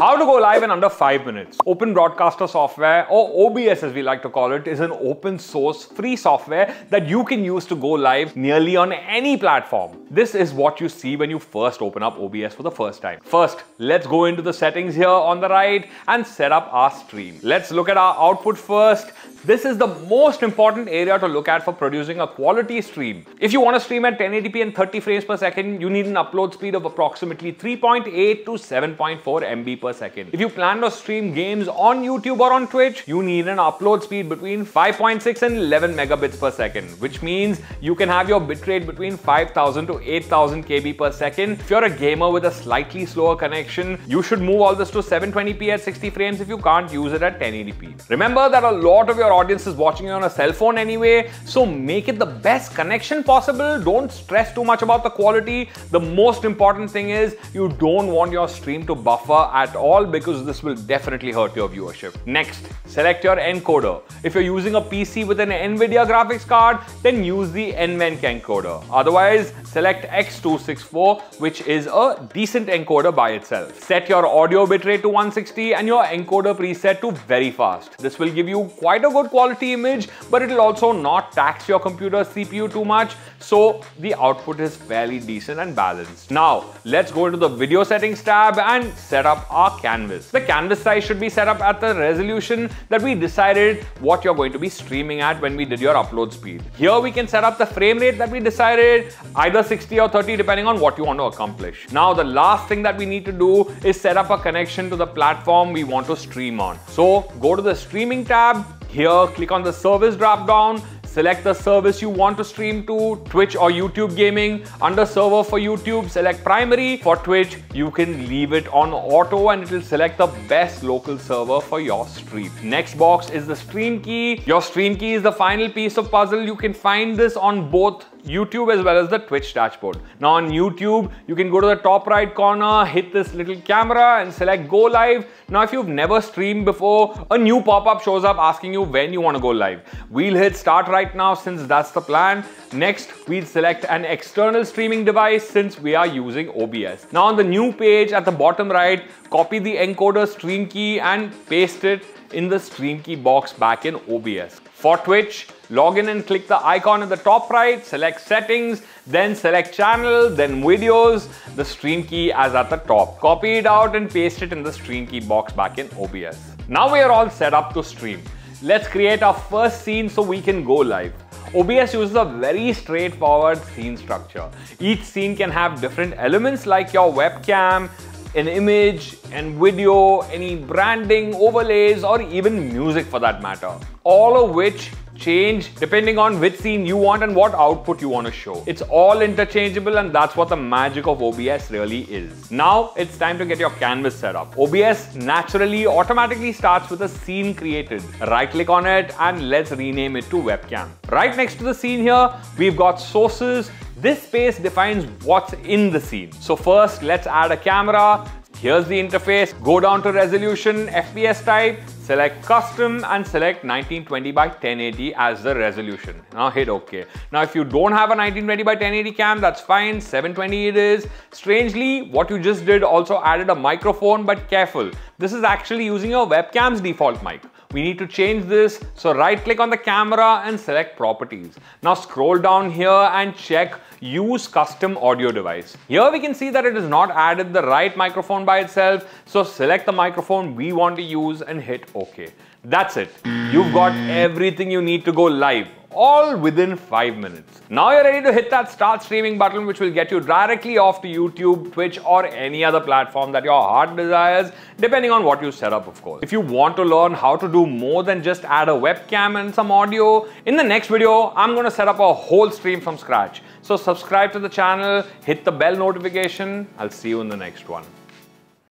How to go live in under 5 minutes. Open Broadcaster software or OBS as we like to call it is an open source free software that you can use to go live nearly on any platform. This is what you see when you first open up OBS for the first time. First, let's go into the settings here on the right and set up our stream. Let's look at our output first. This is the most important area to look at for producing a quality stream. If you want to stream at 1080p and 30 frames per second, you need an upload speed of approximately 3.8 to 7.4 MB per second. If you plan to stream games on YouTube or on Twitch, you need an upload speed between 5.6 and 11 megabits per second, which means you can have your bitrate between 5000 to 8000 KB per second. If you're a gamer with a slightly slower connection, you should move all this to 720p at 60 frames if you can't use it at 1080p. Remember that a lot of your your audience is watching you on a cell phone anyway. So make it the best connection possible. Don't stress too much about the quality. The most important thing is you don't want your stream to buffer at all because this will definitely hurt your viewership. Next, select your encoder. If you're using a PC with an NVIDIA graphics card, then use the NVENC encoder. Otherwise, select X264, which is a decent encoder by itself. Set your audio bitrate to 160 and your encoder preset to very fast. This will give you quite a good quality image, but it will also not tax your computer's CPU too much. So the output is fairly decent and balanced. Now, let's go into the video settings tab and set up our canvas. The canvas size should be set up at the resolution that we decided what you're going to be streaming at when we did your upload speed. Here we can set up the frame rate that we decided, either 60 or 30 depending on what you want to accomplish. Now the last thing that we need to do is set up a connection to the platform we want to stream on. So go to the streaming tab, here, click on the service drop down, select the service you want to stream to, Twitch or YouTube gaming. Under server for YouTube, select primary. For Twitch, you can leave it on auto and it will select the best local server for your stream. Next box is the stream key. Your stream key is the final piece of puzzle. You can find this on both YouTube as well as the Twitch dashboard. Now on YouTube, you can go to the top right corner, hit this little camera and select go live. Now if you've never streamed before, a new pop-up shows up asking you when you want to go live. We'll hit start right now since that's the plan. Next, we'll select an external streaming device since we are using OBS. Now on the new page at the bottom right, copy the encoder stream key and paste it in the stream key box back in OBS. For Twitch, log in and click the icon in the top right, select settings, then select channel, then videos, the stream key as at the top. Copy it out and paste it in the stream key box back in OBS. Now we are all set up to stream. Let's create our first scene so we can go live. OBS uses a very straightforward scene structure. Each scene can have different elements like your webcam, an image and video, any branding, overlays, or even music for that matter. All of which change depending on which scene you want and what output you want to show. It's all interchangeable and that's what the magic of OBS really is. Now it's time to get your canvas set up. OBS naturally automatically starts with a scene created. Right click on it and let's rename it to webcam. Right next to the scene here, we've got sources, this space defines what's in the scene. So first, let's add a camera. Here's the interface. Go down to resolution, FPS type, select custom and select 1920 by 1080 as the resolution. Now hit OK. Now if you don't have a 1920 by 1080 cam, that's fine. 720 it is. Strangely, what you just did also added a microphone, but careful. This is actually using your webcam's default mic. We need to change this. So right click on the camera and select properties. Now scroll down here and check use custom audio device. Here we can see that it has not added the right microphone by itself. So select the microphone we want to use and hit OK. That's it. You've got everything you need to go live all within 5 minutes. Now you're ready to hit that start streaming button which will get you directly off to YouTube, Twitch or any other platform that your heart desires depending on what you set up of course. If you want to learn how to do more than just add a webcam and some audio, in the next video I'm going to set up a whole stream from scratch. So subscribe to the channel, hit the bell notification, I'll see you in the next one.